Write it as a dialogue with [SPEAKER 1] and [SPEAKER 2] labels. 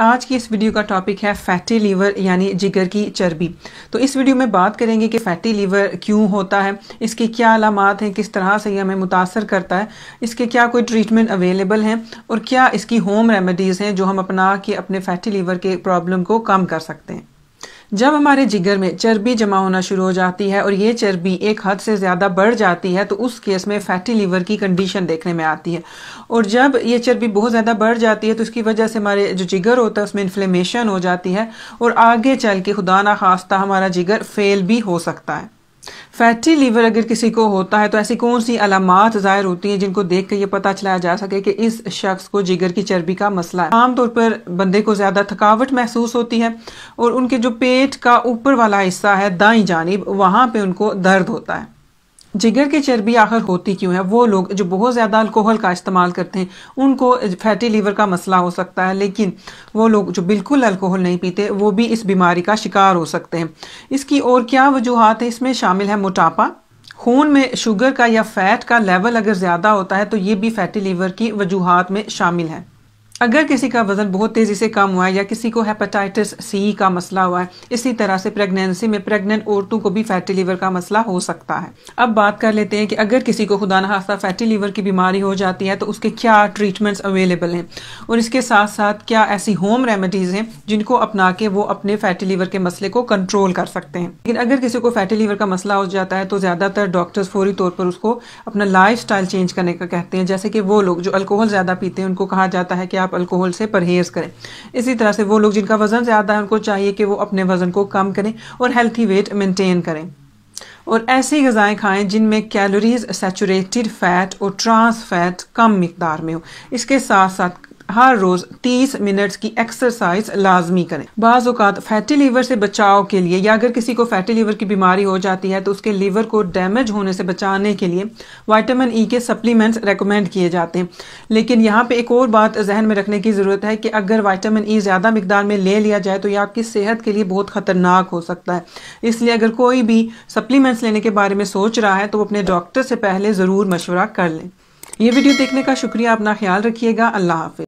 [SPEAKER 1] आज की इस वीडियो का टॉपिक है फैटी लीवर यानी जिगर की चर्बी। तो इस वीडियो में बात करेंगे कि फैटी लीवर क्यों होता है, इसके क्या अलामत हैं, किस तरह से ये हमें मुतासर करता है, इसके क्या कोई ट्रीटमेंट अवेलेबल हैं, और क्या इसकी होम रेमेडीज़ हैं जो हम अपना के अपने फैटी लीवर के प्रॉब्लम को कम कर सकते हैं। जब हमारे जिगर में चर्बी जमा होना शुरू हो जाती है और ये चर्बी एक हद से ज़्यादा बढ़ जाती है तो उस केस में फैटी लीवर की कंडीशन देखने में आती है। और जब ये चर्बी बहुत ज़्यादा बढ़ जाती है तो इसकी वजह से हमारे जो जिगर होता है, उसमें इन्फ्लेमेशन हो जाती है और आगे चल के, खुदा ना खास्ता, हमारा जिगर फेल भी हो सकता है। फैटी लीवर अगर किसी को होता है तो ऐसी कौन सी अलामत ज़ाहिर होती हैं जिनको देख कर ये पता चलाया जा सके कि इस शख्स को जिगर की चर्बी का मसला है? आमतौर पर बंदे को ज़्यादा थकावट महसूस होती है और उनके जो पेट का ऊपर वाला हिस्सा है, दाई जानब, वहाँ पर उनको दर्द होता है। जिगर की चर्बी आखिर होती क्यों है? वो लोग जो बहुत ज़्यादा अल्कोहल का इस्तेमाल करते हैं, उनको फैटी लीवर का मसला हो सकता है, लेकिन वो लोग जो बिल्कुल अल्कोहल नहीं पीते, वो भी इस बीमारी का शिकार हो सकते हैं। इसकी और क्या वजूहत है? इसमें शामिल है मोटापा। खून में शुगर का या फैट का लेवल अगर ज़्यादा होता है तो ये भी फैटी लीवर की वजूहत में शामिल है। अगर किसी का वज़न बहुत तेज़ी से कम हुआ है या किसी को हेपेटाइटिस सी का मसला हुआ है, इसी तरह से प्रेगनेंसी में प्रेग्नेंट औरतों को भी फैटी लीवर का मसला हो सकता है। अब बात कर लेते हैं कि अगर किसी को खुदा नखास्ता फैटी लीवर की बीमारी हो जाती है तो उसके क्या ट्रीटमेंट्स अवेलेबल हैं? और इसके साथ साथ क्या ऐसी होम रेमेडीज हैं जिनको अपना के वो अपने फैटी लीवर के मसले को कंट्रोल कर सकते हैं? लेकिन अगर किसी को फैटी लीवर का मसला हो जाता है तो ज़्यादातर डॉक्टर्स फौरी तौर पर उसको अपना लाइफ चेंज करने का कहते हैं। जैसे कि वो लोग जो अल्कोहल ज़्यादा पीते हैं, उनको कहा जाता है कि आप आप अल्कोहल से परहेज़ करें। इसी तरह से वो लोग जिनका वज़न ज़्यादा है, उनको चाहिए कि वो अपने वज़न को कम करें और हेल्थी वेट मेंटेन करें। और ऐसी गज़ाएँ खाएँ जिनमें कैलोरीज सेचूरेटेड फैट और ट्रांस फैट कम मकदार में हो। इसके साथ साथ हर रोज 30 मिनट्स की एक्सरसाइज लाजमी करें। बाज़ात फैटी लीवर से बचाव के लिए या अगर किसी को फैटी लीवर की बीमारी हो जाती है तो उसके लीवर को डैमेज होने से बचाने के लिए वाइटामिन ई के सप्लीमेंट्स रेकमेंड किए जाते हैं। लेकिन यहाँ पे एक और बात जहन में रखने की ज़रूरत है कि अगर वाइटामिन ई ज़्यादा मकदार में ले लिया जाए तो यह आपकी सेहत के लिए बहुत ख़तरनाक हो सकता है। इसलिए अगर कोई भी सप्लीमेंट्स लेने के बारे में सोच रहा है तो वो अपने डॉक्टर से पहले ज़रूर मशवरा कर लें। ये वीडियो देखने का शुक्रिया। अपना ख्याल रखिएगा। अल्लाह हाफिज।